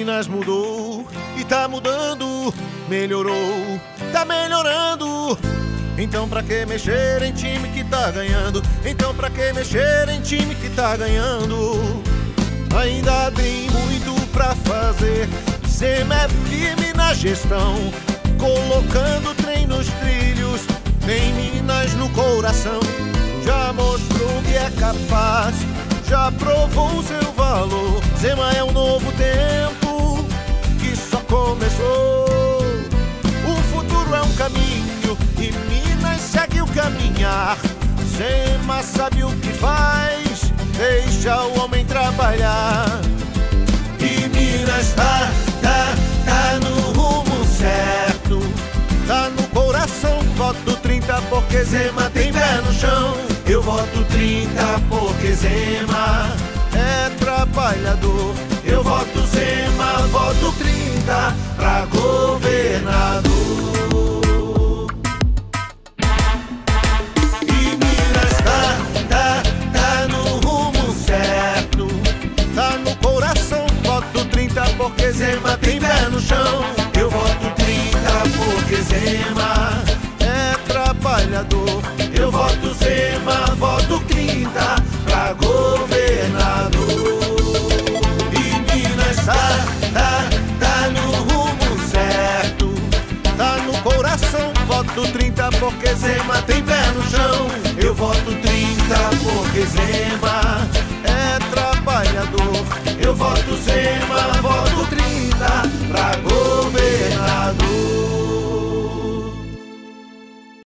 Minas mudou e tá mudando, melhorou, tá melhorando. Então pra que mexer em time que tá ganhando? Então pra que mexer em time que tá ganhando? Ainda tem muito pra fazer. Zema é firme na gestão, colocando trem nos trilhos. Tem Minas no coração, já mostrou que é capaz, já provou seu caminhar. Zema sabe o que faz, deixa o homem trabalhar. E Minas tá, tá, tá no rumo certo. Tá no coração, voto 30 porque Zema tem pé no chão. Eu voto 30 porque Zema é trabalhador. Eu voto Zema, voto 30 pra governador. No chão. Eu voto 30 porque Zema é trabalhador. Eu voto Zema, voto 30 pra governador. E Minas tá, tá, tá no rumo certo. Tá no coração, voto 30 porque Zema tem pé no chão. Eu voto 30 porque Zema